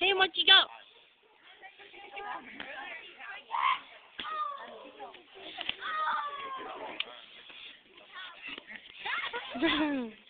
Hey, what you got?